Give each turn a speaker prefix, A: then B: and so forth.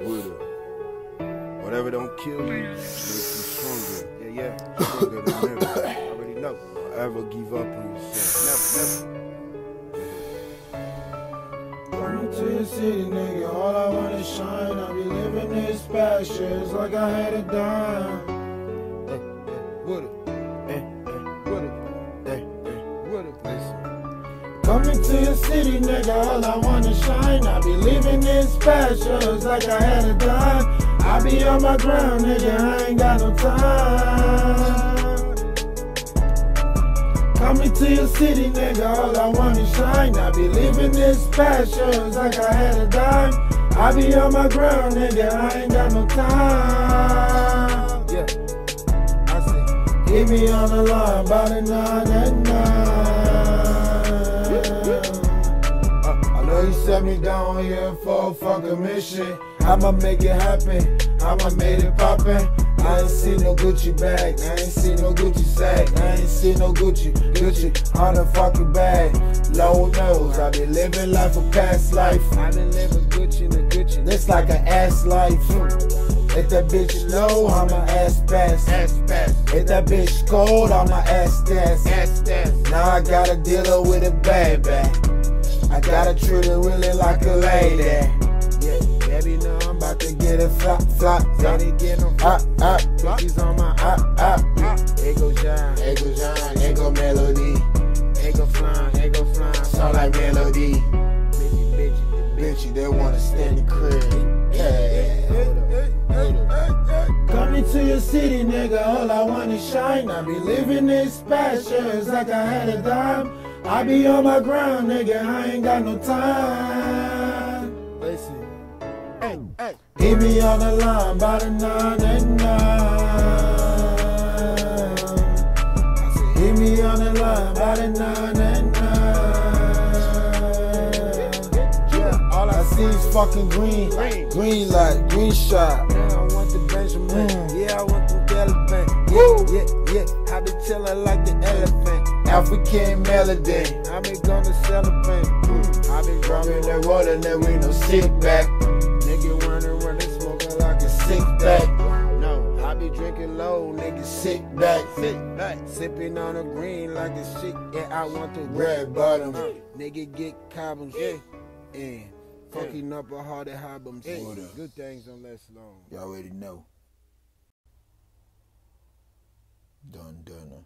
A: Woulda. Whatever don't kill you, makes you stronger. Yeah, yeah. Stronger than ever. I already know. Don't ever give up on yourself. Never, never.
B: Coming to the city, nigga, all I want is shine. I be living this past years like I had a dime. Coming to the city, nigga, all I wanna shine. I be living in years like I had a dime. I be on my ground, nigga, I ain't got no time. Coming to your city, nigga, all I wanna shine. I be living in years like I had a dime. I be on my ground, nigga, I ain't got no time.
A: Yeah. I say.
B: Hit me on the line, about a nine and nine. Me down here for a fucking mission. I'ma make it happen. I'ma make it poppin'. I ain't see no Gucci bag. I ain't see no Gucci sack. I ain't see no Gucci, Gucci on the fucking bag. Low nose. I been living life a past life.
A: I been living Gucci to Gucci.
B: This like an ass life. If that bitch low, I'ma ass pass.
A: Ass pass.
B: If that bitch cold, I'ma ass dance.
A: Ass dance.
B: Now I gotta dealer with a baby. I gotta treat her really like a lady.
A: Yeah, baby, know I'm about
B: to get a flop, flop, flop.
A: get them
B: Up, up,
A: Cookies on my
B: up, up.
A: Ego shine.
B: Ego shine, ego melody.
A: Ego flying. Ego flying.
B: Sound like melody.
A: Bitchy, bitchy,
B: Bitch, they wanna stand the crib. Yeah. Coming to your city, nigga, all I want is shine. I be living this past like I had a dime. I be on my ground, nigga, I ain't got no time.
A: Listen. Hey, hey.
B: Hit me on the line, about a nine and nine. Hit me on the line, about a nine and nine.
A: Yeah,
B: All I see is fucking green,
A: Green.
B: light, green shot.
A: Yeah, I want the Benjamin.
B: Mm.
A: Yeah, I want the elephant. Yeah, yeah, yeah. I be chillin' like the elephant.
B: African melody.
A: I be gonna celebrate. Mm. I be
B: Drumming that water, there we no sit back,
A: Nigga running, running, smoking like a
B: sit back,
A: No, I be drinking low, nigga.
B: sit back,
A: Sit back, sipping on the green like a shit. Yeah, I want the
B: red bottom.
A: Uh, nigga get cobbles. Yeah, and fucking up a heart of albums. Good things don't last long.
B: Y'all already know. Done, done.